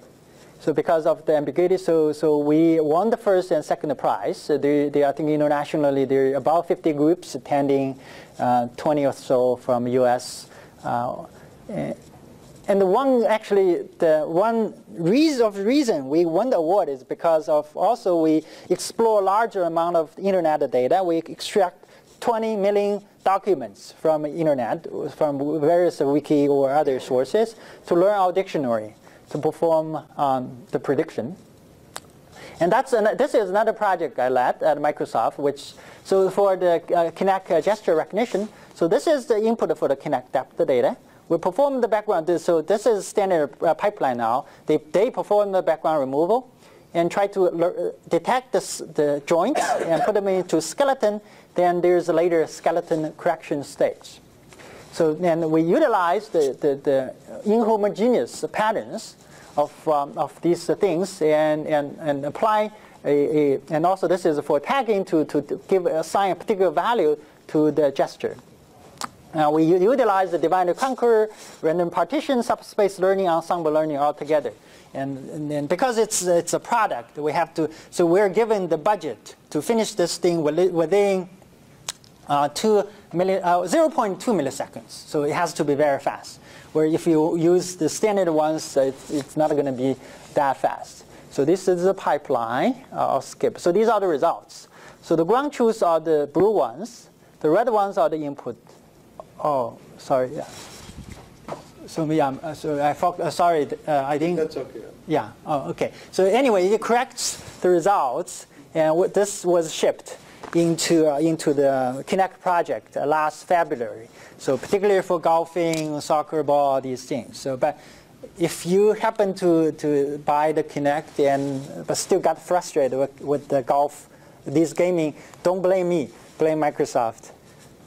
So because of the ambiguity, so, so we won the first and second prize. So they, they, I think internationally there are about 50 groups attending, uh, 20 or so from US. Uh, and the one actually, the one reason of reason we won the award is because of also we explore larger amount of internet data. We extract 20 million documents from internet, from various wiki or other sources to learn our dictionary to perform um, the prediction. And that's an, this is another project I led at Microsoft, which so for the uh, Kinect uh, gesture recognition. So this is the input for the Kinect depth data. we perform the background. So this is standard uh, pipeline now. They, they perform the background removal and try to le- detect the, the joints and put them into skeleton. Then there's a later skeleton correction stage. So then we utilize the, the, the inhomogeneous patterns of, um, of these things and, and, and apply a, a, and also this is for tagging to, to, give assign a particular value to the gesture. Uh, we utilize the divide and conquer, random partition, subspace learning, ensemble learning all together. And, and, and, because it's, it's a product, we have to, so we're given the budget to finish this thing within uh, two milli, uh, 0.2 milliseconds. So it has to be very fast. Where if you use the standard ones, it's, it's not going to be that fast. So this is the pipeline. Uh, I'll skip. So these are the results. So the ground truths are the blue ones. The red ones are the input. Oh, sorry. Yeah. So me, yeah. Uh, so I thought, uh, sorry. Uh, I didn't. That's okay. Yeah. Oh, okay. So anyway, it corrects the results, and this was shipped into uh, into the Kinect project uh, last February. So particularly for golfing, soccer ball, these things. So, but if you happen to, to buy the Kinect and but still got frustrated with, with the golf, this gaming, don't blame me, blame Microsoft.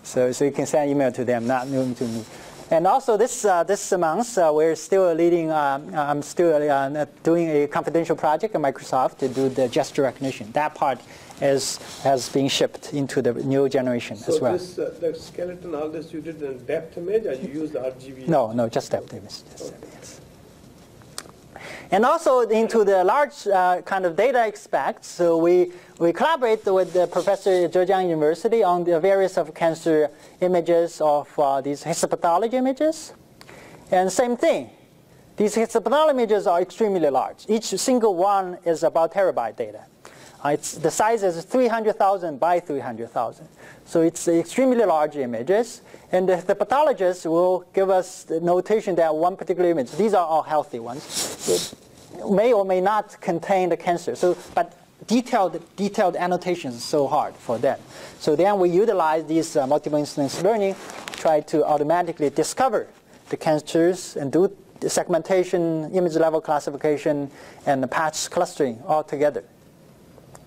So, so you can send email to them, not to me. And also this uh, this month uh, we're still leading. Um, I'm still uh, doing a confidential project at Microsoft to do the gesture recognition. That part is has been shipped into the new generation so as well. this uh, the skeleton, all this you did in depth image, or you used RGB? No, no, just depth image. Just depth, yes. And also into the large uh, kind of data aspects, so we, we collaborate with the professor at Zhejiang University on the various of cancer images of uh, these histopathology images. And same thing, these histopathology images are extremely large. Each single one is about terabyte data. Uh, it's, the size is 300,000 by 300,000. So it's extremely large images. And the, pathologists will give us the notation that one particular image, these are all healthy ones, may or may not contain the cancer. So, but detailed, detailed annotations is so hard for them. So then we utilize these uh, multiple instance learning, try to automatically discover the cancers and do the segmentation, image level classification, and the patch clustering all together.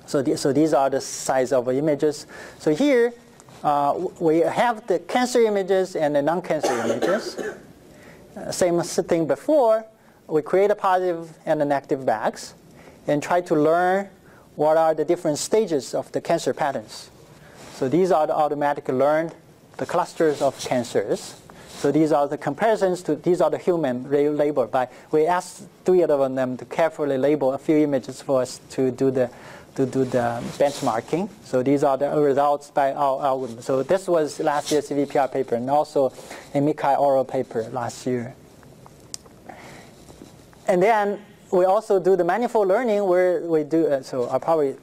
So, the, so these are the size of images. So here, uh, we have the cancer images and the non-cancer images. Uh, same thing before, we create a positive and a negative bags and try to learn what are the different stages of the cancer patterns. So these are the automatically learned, the clusters of cancers. So these are the comparisons to, these are the human labeled by, we asked three of them to carefully label a few images for us to do the, to do the benchmarking. So these are the results by our algorithm. So this was last year's CVPR paper and also a MICCAI oral paper last year. And then we also do the manifold learning where we do, uh, so I'll probably.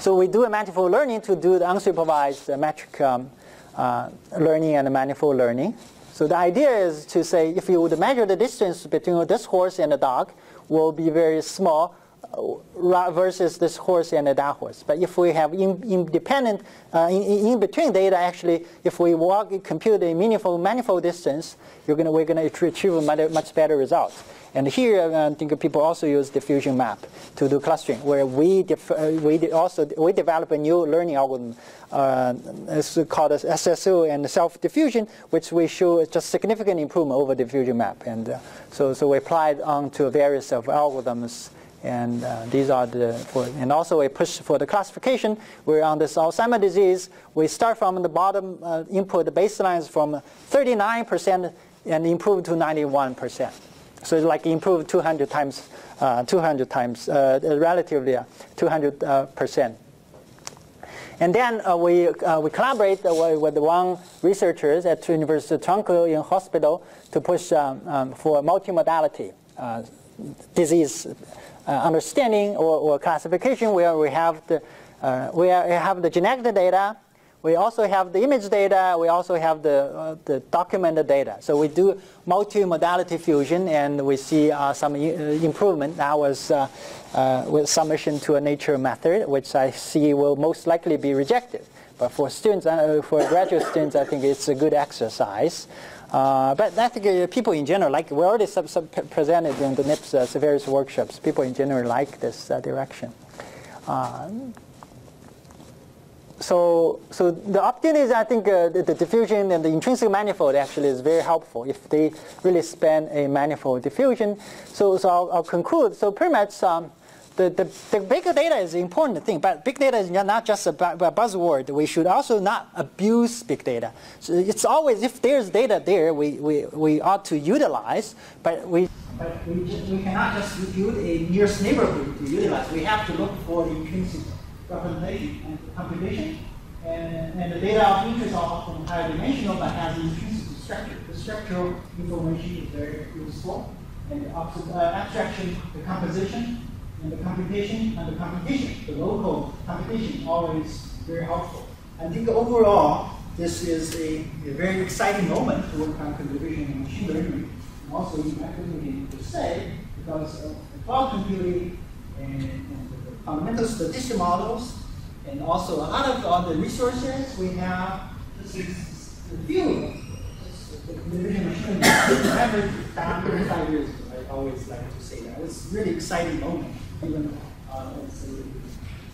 So we do a manifold learning to do the unsupervised uh, metric um, uh, learning and manifold learning. So the idea is to say if you would measure the distance between this horse and the dog will be very small versus this horse and that horse. But if we have in, independent, uh, in, in, between data, actually, if we walk, compute a meaningful manifold distance, you're gonna, we're going to achieve a much better result. And here, uh, I think people also use diffusion map to do clustering, where we, uh, we also we develop a new learning algorithm. Uh, it's called SSO and self-diffusion, which we show just significant improvement over diffusion map. And uh, so, so we applied onto various of algorithms. And uh, these are the, for, and also a push for the classification. We're on this Alzheimer's disease. We start from the bottom uh, input, the baseline from 39% and improve to 91%. So it's like improved 200 times, uh, 200 times, uh, relatively uh, 200 uh, percent. And then uh, we, uh, we collaborate with one researchers at University of Toronto in hospital to push um, um, for multimodality disease understanding or, or, classification where we have the, we have the genetic data we also have the image data. We also have the, uh, the documented data. So we do multi-modality fusion, and we see uh, some uh, improvement. That was uh, uh, with submission to a nature method, which I see will most likely be rejected. But for students, uh, for graduate students, I think it's a good exercise. Uh, but I think uh, people in general, like we already sub- sub- presented in the NIPS uh, various workshops, people in general like this uh, direction. Um, so, so the opportunities, I think uh, the, the, diffusion and the intrinsic manifold actually is very helpful if they really span a manifold diffusion. So, so I'll, I'll conclude. So pretty much um, the, the, the, big data is an important thing, but big data is not just a, buzzword. We should also not abuse big data. So it's always, if there's data there, we, we, we ought to utilize, but we but we, we cannot just build a nearest neighborhood to utilize. We have to look for the intrinsic representation and computation. And, and the data of interest are often higher dimensional but has intrinsic structure. The structural information is very useful. And the uh, abstraction, the composition, and the computation, and the computation, the local computation, always very helpful. I think overall, this is a, a very exciting moment to work on computer vision and machine learning, and also in computing per se, because of cloud computing and, and fundamental statistical models, and also a lot of other resources we have. This is the field. The division machine found 35 years ago. I always like to say that. It's a really exciting moment, even uh,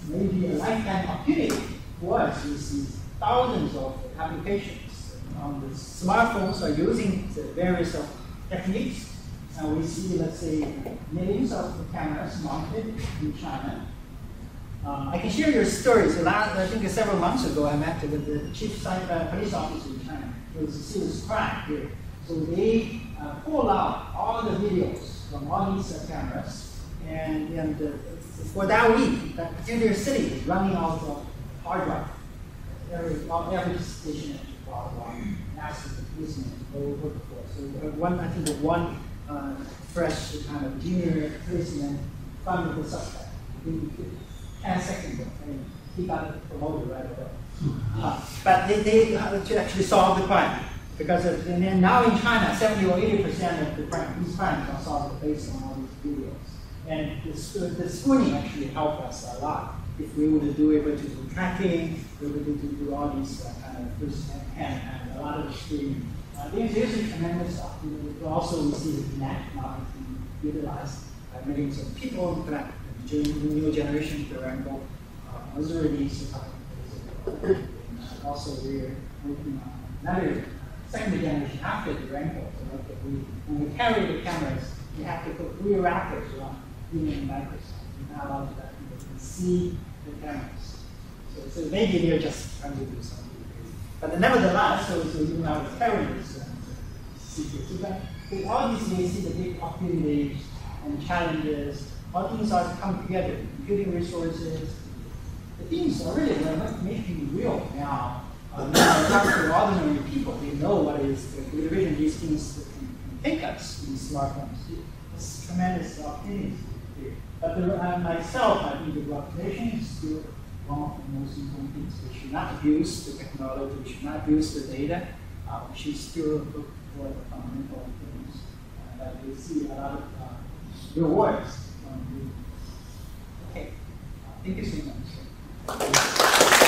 maybe a lifetime opportunity for us. We see thousands of applications. Um, the smartphones are using the various techniques. And we see, let's say, millions of cameras mounted in China uh, I can share your stories. Last, I think several months ago, I met with the chief uh, police officer in China. It was a serious crime here. So they uh, pulled out all the videos from all these uh, cameras, and, and uh, for that week, that particular city is running out of hard drive. Every, every station blah, blah, asked the policemen to go look for. So one, I think one uh, fresh kind of junior policeman found the suspect. 10 seconds and he got promoted right away. Uh, but they, they to actually solved the crime. Because of, and now in China, 70 or 80 percent of the crime, these crimes are solved based on all these videos. And the, the spooning actually helped us a lot. If we were to do able to do tracking, we were to do all these uh, kind of first hand and a lot of the screening. Uh, there's, there's a tremendous opportunity. Also, we see the net being utilized by millions of people. Fact, the new generation rainbow uh, was released a couple of days. And also, we're working on another second generation after the rainbow. So like we, when we carry the cameras, we have to put rear wrappers around, in Microsoft. We're not allowed to that people can see the cameras. So, so maybe they're just trying to do something crazy. But nevertheless, so, so even our carriers uh, secrets. So that, all these, we see the big opportunities and challenges how things are come together, computing resources. The things are really making real now. Uh, now, talk to ordinary people, they know what is the vision these things can, take us, these smartphones. It's tremendous opportunity here. But the, uh, myself, I think the blockchain is still one of the most important things. We should not abuse the technology, we should not abuse the data. Uh, we should still look for the fundamental things uh, that we see a lot of uh, rewards Okay. Thank you so much.